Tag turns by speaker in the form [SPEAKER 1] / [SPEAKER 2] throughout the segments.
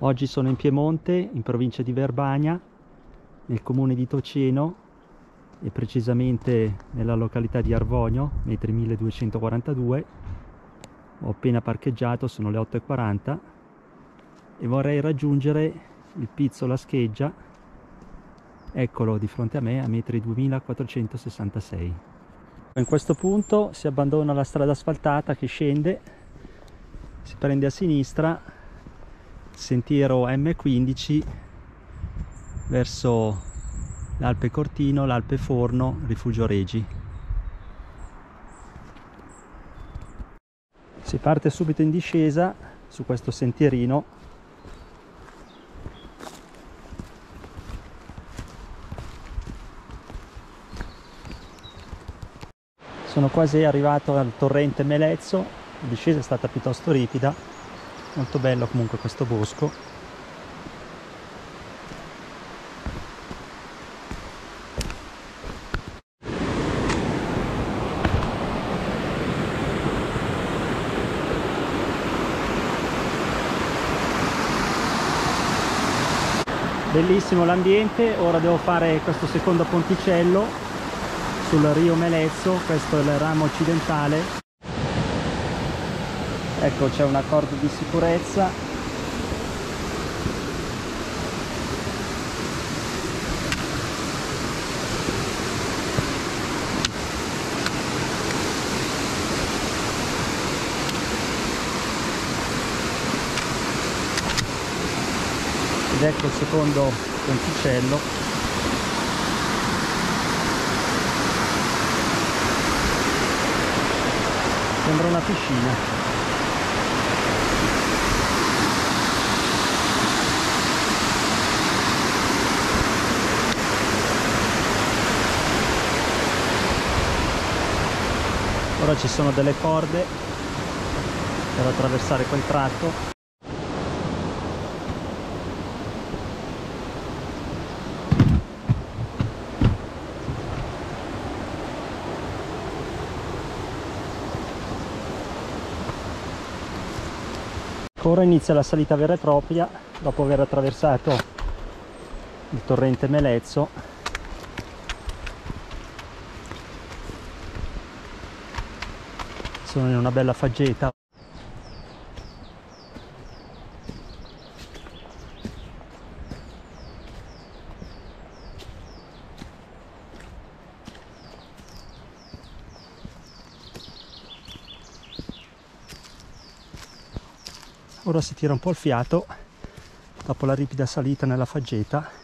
[SPEAKER 1] Oggi sono in Piemonte, in provincia di Verbania, nel comune di Toceno e precisamente nella località di Arvogno, metri 1242. Ho appena parcheggiato, sono le 8.40 e vorrei raggiungere il Pizzo La Scheggia, eccolo di fronte a me, a metri 2466. In questo punto si abbandona la strada asfaltata che scende, si prende a sinistra, sentiero M15 verso l'Alpe Cortino, l'Alpe Forno, Rifugio Regi. Si parte subito in discesa su questo sentierino sono quasi arrivato al torrente Melezzo la discesa è stata piuttosto ripida molto bello comunque questo bosco. Bellissimo l'ambiente ora devo fare questo secondo ponticello sul Rio Melezzo questo è il ramo occidentale ecco c'è un accordo di sicurezza. Ed ecco il secondo ponticello. Sembra una piscina ora ci sono delle corde per attraversare quel tratto. Ora inizia la salita vera e propria dopo aver attraversato il torrente Melezzo sono in una bella faggeta. Ora si tira un po' il fiato dopo la ripida salita nella faggeta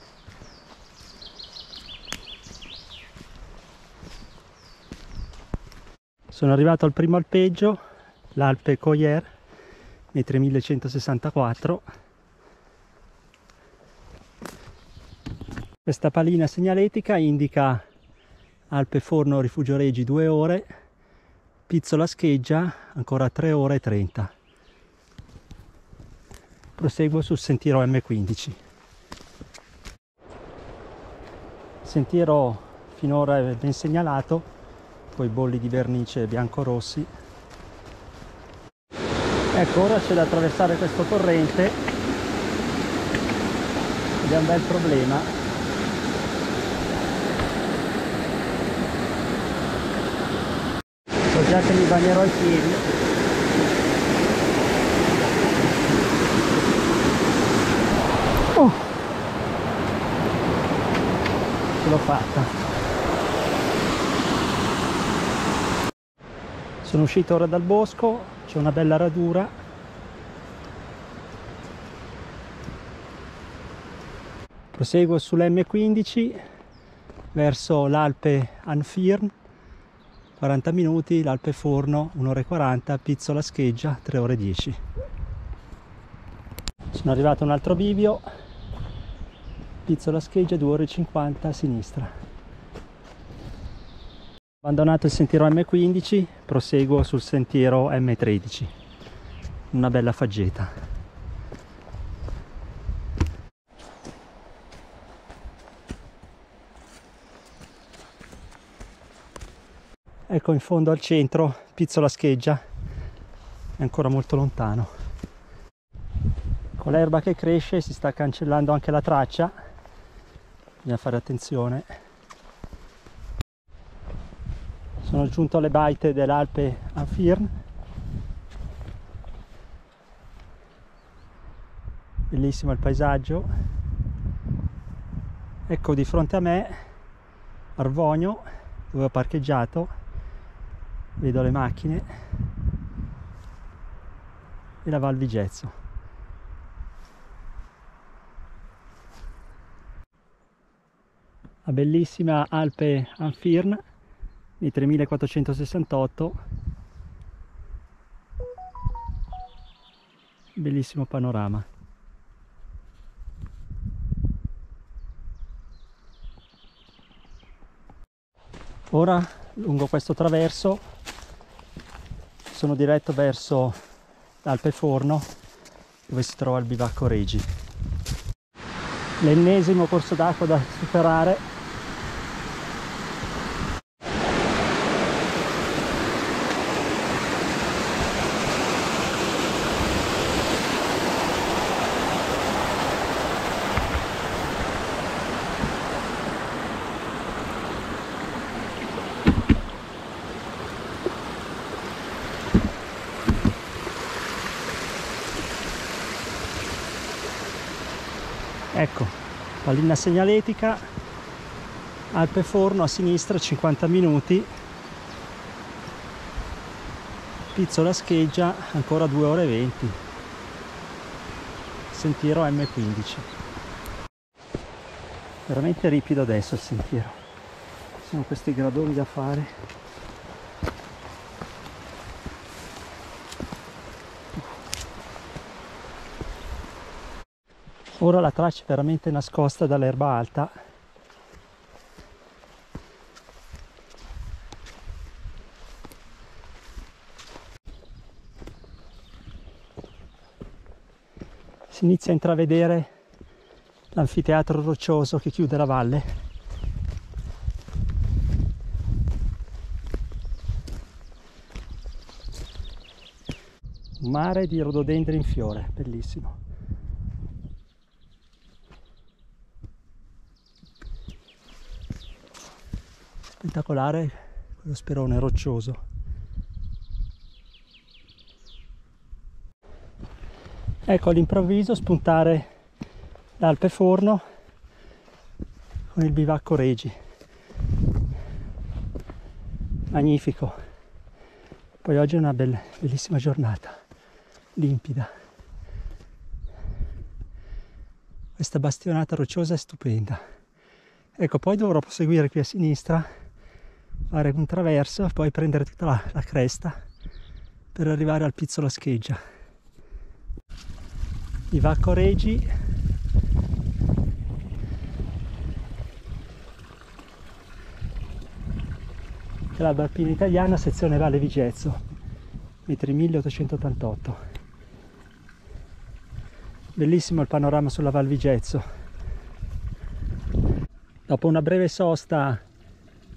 [SPEAKER 1] sono arrivato al primo alpeggio l'Alpe Coyer metri 1164 questa pallina segnaletica indica Alpe Forno Rifugio Regi 2 ore Pizzola Scheggia ancora 3 ore e 30 proseguo sul sentiero M15 il sentiero finora ben segnalato con i bolli di vernice bianco-rossi ecco ora c'è da attraversare questo torrente ed è un bel problema so già che mi bagnerò i piedi Oh. Ce l'ho fatta. Sono uscito ora dal bosco, c'è una bella radura. Proseguo sull'M15 verso l'Alpe Anfirn 40 minuti, l'Alpe Forno 1 ora e 40, Pizzola Scheggia 3 ore 10. Sono arrivato a un altro bivio Pizzola scheggia 2 ore 50 a sinistra abbandonato il sentiero M15 proseguo sul sentiero M13 una bella faggeta. Ecco in fondo al centro Pizzola scheggia. È ancora molto lontano. Con l'erba che cresce si sta cancellando anche la traccia. Bisogna fare attenzione sono giunto alle baite dell'Alpe Anfirn bellissimo il paesaggio. Ecco di fronte a me Arvogno dove ho parcheggiato. Vedo le macchine e la Val Vigezzo la bellissima Alpe Anfirn di 3468 bellissimo panorama. Ora lungo questo traverso sono diretto verso l'Alpe Forno dove si trova il bivacco Regi. L'ennesimo corso d'acqua da superare ecco la linea segnaletica Alpe Forno a sinistra 50 minuti. Pizzola Scheggia ancora 2 ore e 20 sentiero M15 veramente ripido adesso il sentiero. Sono questi gradoni da fare ora la traccia è veramente nascosta dall'erba alta. Si inizia a intravedere l'anfiteatro roccioso che chiude la valle. Mare di rododendri in fiore bellissimo spettacolare quello sperone roccioso. Ecco all'improvviso spuntare l'Alpe Forno con il bivacco Regi. Magnifico. Poi oggi è una bella, bellissima giornata limpida. Questa bastionata rocciosa è stupenda. Ecco poi dovrò proseguire qui a sinistra fare un traverso e poi prendere tutta la, la cresta per arrivare al Pizzola Scheggia. I Vacco Regi Club Alpino Italiana, sezione Valle Vigezzo, metri 1888. Bellissimo il panorama sulla Val Vigezzo. Dopo una breve sosta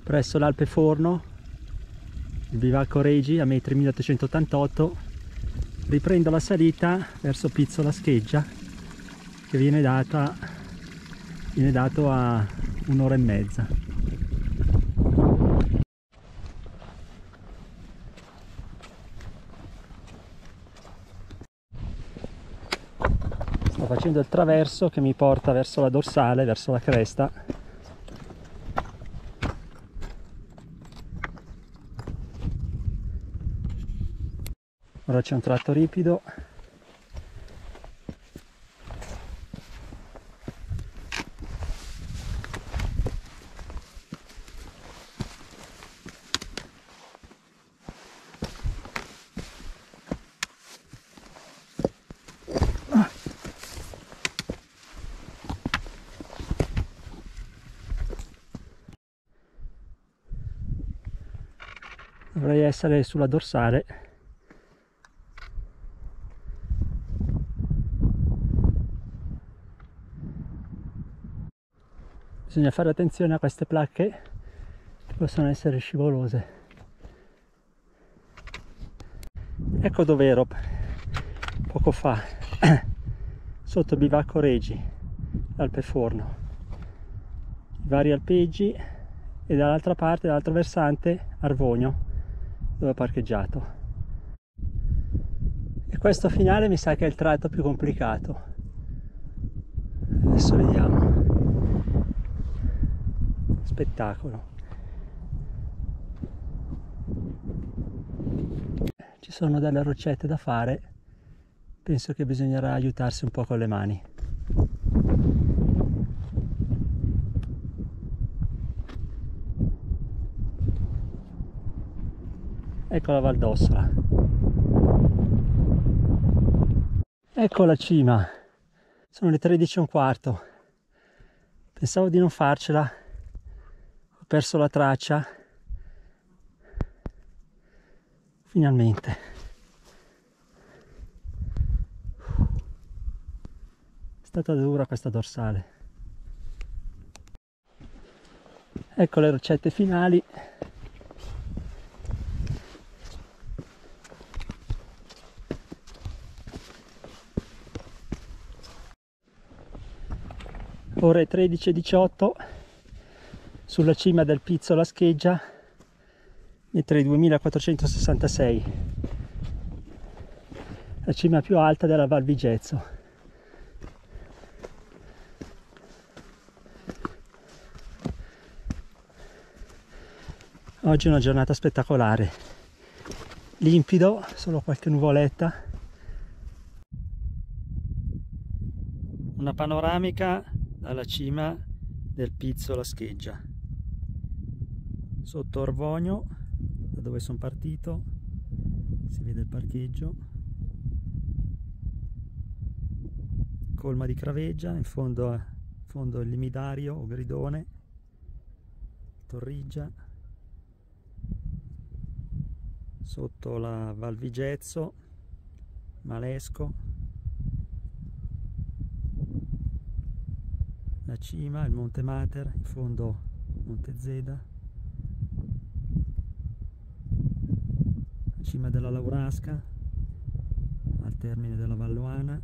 [SPEAKER 1] presso l'Alpe Forno, il bivacco Regi a metri 1888, riprendo la salita verso Pizzola Scheggia che viene, data, viene dato a un'ora e mezza. Sto facendo il traverso che mi porta verso la dorsale, verso la cresta c'è un tratto ripido. Dovrei essere sulla dorsale bisogna fare attenzione a queste placche che possono essere scivolose ecco dove ero poco fa sotto Bivacco Regi, Alpeforno, i vari alpeggi e dall'altra parte, dall'altro versante, Arvogno, dove ho parcheggiato. E questo finale mi sa che è il tratto più complicato. Adesso vediamo. Spettacolo. Ci sono delle roccette da fare, penso che bisognerà aiutarsi un po' con le mani. Ecco la Valdossola. Ecco la cima. Sono le 13 e un quarto. Pensavo di non farcela. Perso la traccia. Finalmente. È stata dura questa dorsale. Ecco le rocette finali. ore 13.18 sulla cima del Pizzo La Scheggia metri 2466 la cima più alta della Val Vigezzo. Oggi è una giornata spettacolare. Limpido solo qualche nuvoletta. Una panoramica alla cima del Pizzo La Scheggia sotto Orvogno da dove sono partito si vede il parcheggio. Colma di Craveggia in fondo, in fondo il Limidario o Gridone. Torrigia sotto la Val Vigezzo Malesco. La cima, il Monte Mater, in fondo Monte Zeda, la cima della Laurasca, al termine della Valloana,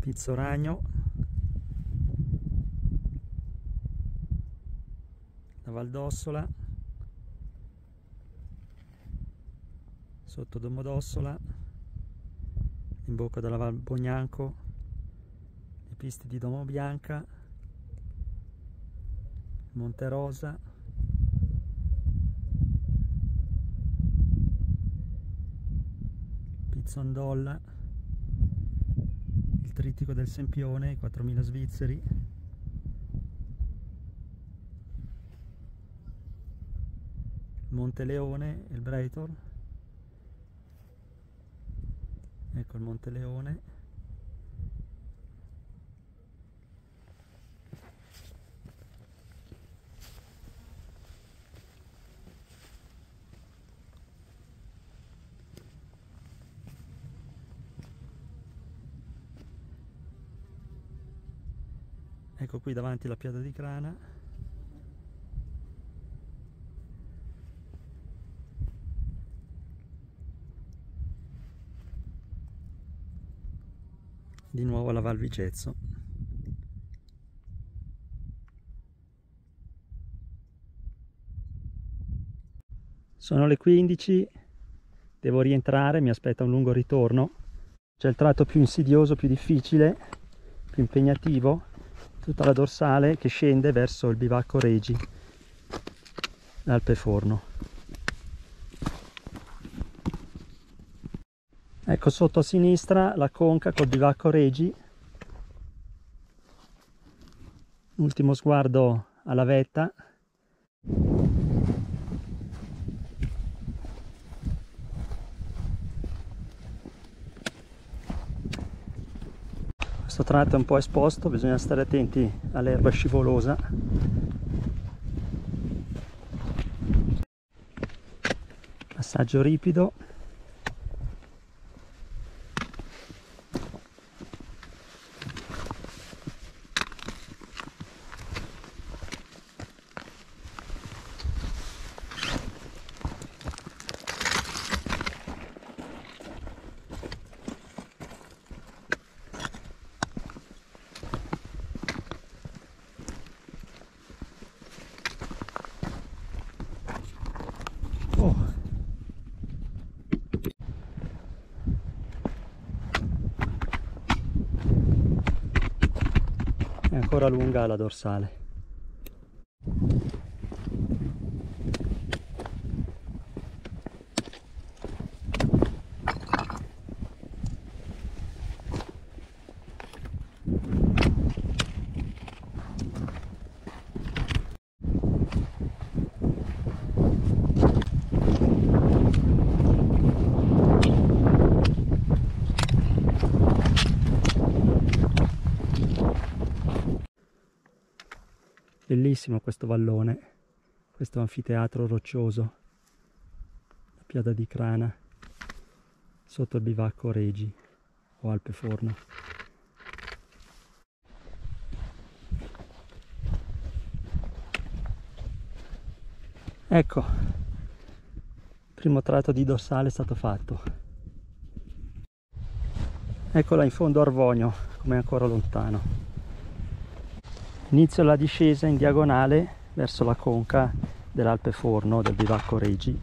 [SPEAKER 1] Pizzoragno, la Valdossola, sotto Domodossola. In bocca della Val Bognanco. Le piste di Domo Bianca Monte Rosa Pizzondolla. Il trittico del Sempione i 4000 svizzeri. Monte Leone il Breitor ecco il Monte Leone ecco qui davanti la piada di Crana. Di nuovo alla Val Vigezzo sono le 15 devo rientrare mi aspetta un lungo ritorno. C'è il tratto più insidioso più difficile più impegnativo tutta la dorsale che scende verso il bivacco Regi l'Alpeforno ecco sotto a sinistra la conca col bivacco Regi. Ultimo sguardo alla vetta questo tratto è un po' esposto bisogna stare attenti all'erba scivolosa. Passaggio ripido ancora lunga la dorsale bellissimo questo vallone questo anfiteatro roccioso la piada di Crana sotto il bivacco Regi o Alpe Forno ecco il primo tratto di dorsale è stato fatto. Eccola in fondo Arvogno come ancora lontano inizio la discesa in diagonale verso la conca dell'Alpe Forno del bivacco Regi.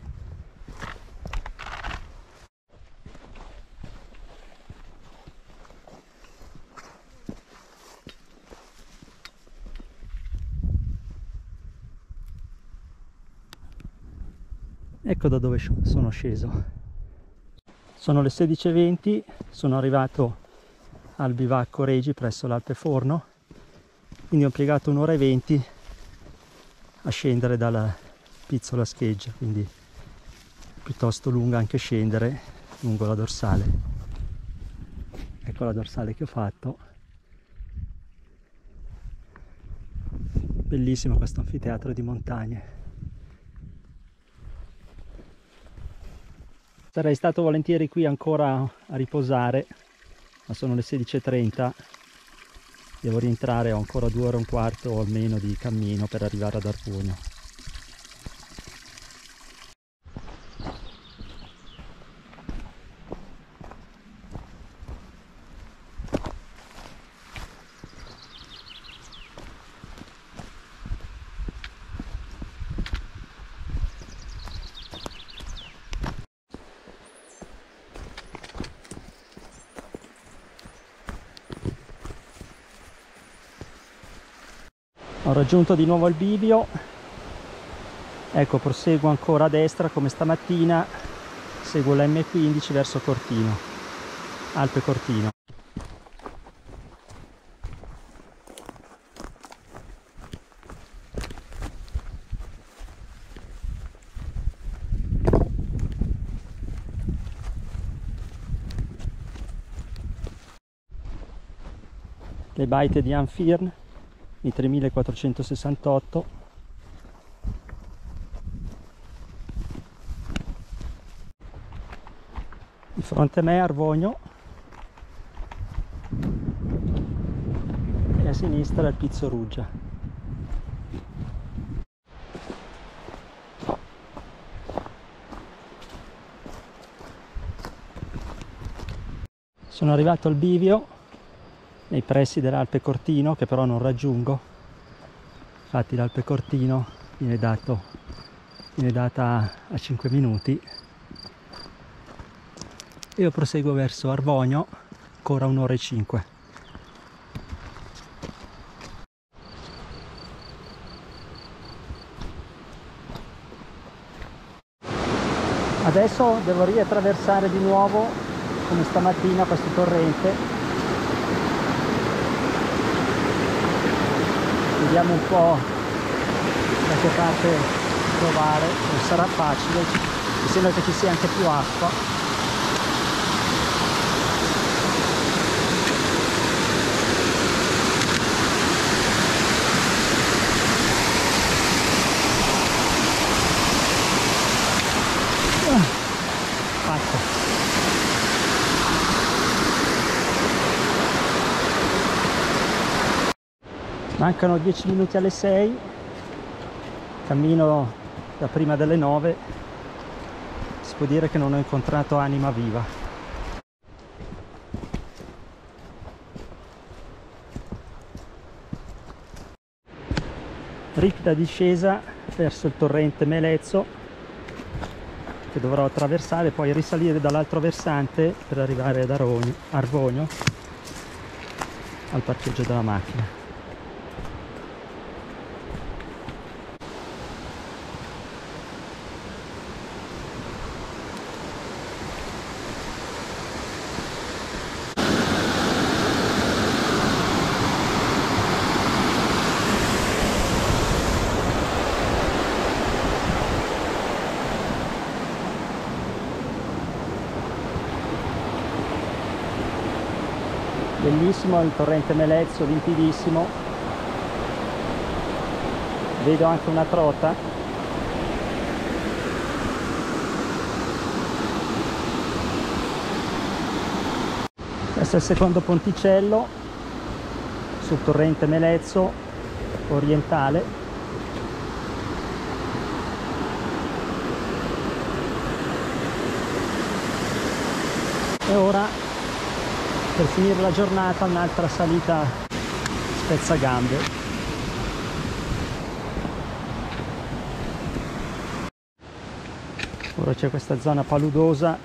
[SPEAKER 1] Ecco da dove sono sceso. Sono le 16.20 sono arrivato al bivacco Regi presso l'Alpe Forno quindi ho impiegato un'ora e venti a scendere dalla pizzola scheggia quindi piuttosto lunga anche scendere lungo la dorsale. Ecco la dorsale che ho fatto. Bellissimo questo anfiteatro di montagne. Sarei stato volentieri qui ancora a riposare ma sono le 16.30 devo rientrare ho ancora due ore e un quarto o almeno di cammino per arrivare ad Arpugno ho raggiunto di nuovo il bivio. Ecco proseguo ancora a destra come stamattina. Seguo la M15 verso Cortino Alpe Cortino. Le baite di Anfirn i 3468 di fronte a me Arvogno. E a sinistra il Pizzo Ruggia sono arrivato al bivio nei pressi dell'Alpe Cortino che però non raggiungo. Infatti l'Alpe Cortino viene, dato, viene data a 5 minuti. Io proseguo verso Arvogno ancora un'ora e 5 adesso devo riattraversare di nuovo come stamattina questo torrente vediamo un po' da che parte trovare non sarà facile mi sembra che ci sia anche più acqua mancano 10 minuti alle 6 cammino da prima delle 9 si può dire che non ho incontrato anima viva. Ripida discesa verso il torrente Melezzo che dovrò attraversare poi risalire dall'altro versante per arrivare ad Arvogno al parcheggio della macchina bellissimo il torrente Melezzo limpidissimo. Vedo anche una trota. Questo è il secondo ponticello sul torrente Melezzo orientale. E ora per finire la giornata un'altra salita spezzagambe ora c'è questa zona paludosa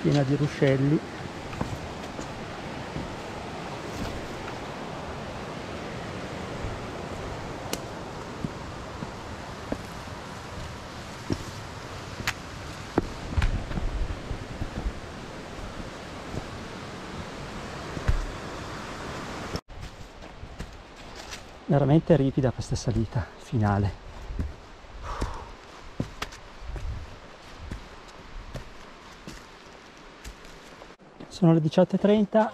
[SPEAKER 1] piena di ruscelli veramente ripida questa salita finale. Sono le 18.30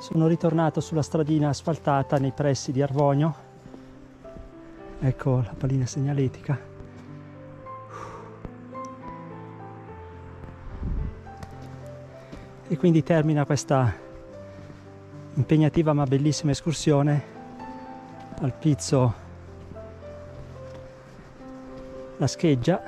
[SPEAKER 1] sono ritornato sulla stradina asfaltata nei pressi di Arvogno ecco la pallina segnaletica. E quindi termina questa impegnativa ma bellissima escursione al pizzo. La scheggia